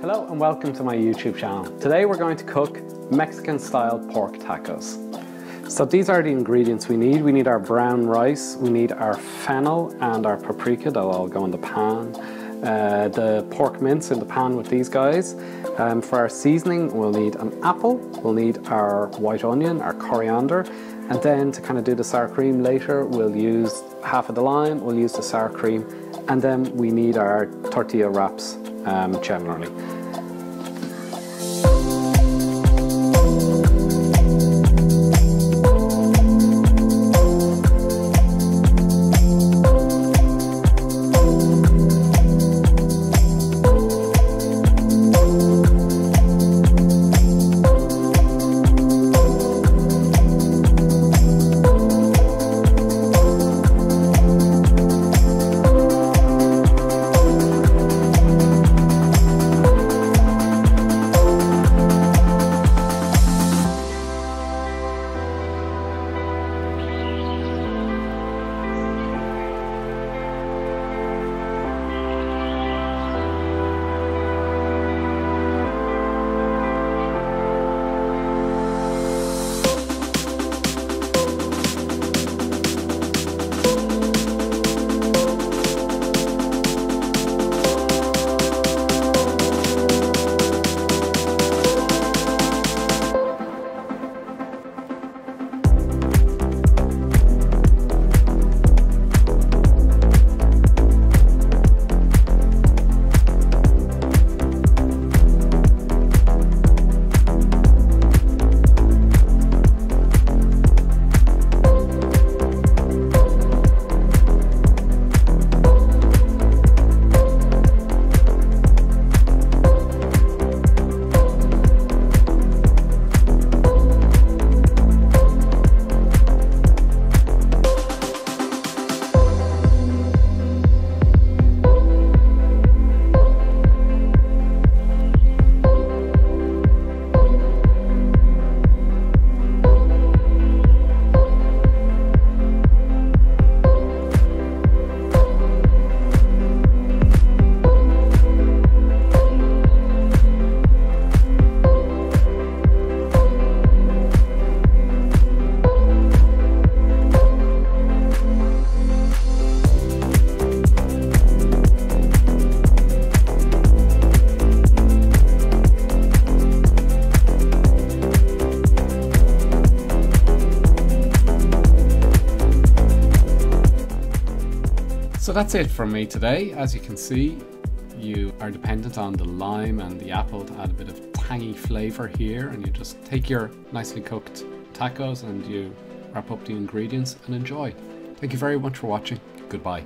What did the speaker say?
Hello and welcome to my YouTube channel. Today we're going to cook Mexican style pork tacos. So these are the ingredients we need. We need our brown rice, we need our fennel and our paprika that'll all go in the pan. Uh, the pork mince in the pan with these guys. Um, for our seasoning, we'll need an apple, we'll need our white onion, our coriander, and then to kind of do the sour cream later, we'll use half of the lime, we'll use the sour cream, and then we need our tortilla wraps um, generally. So that's it from me today. As you can see, you are dependent on the lime and the apple to add a bit of tangy flavor here and you just take your nicely cooked tacos and you wrap up the ingredients and enjoy. Thank you very much for watching. Goodbye.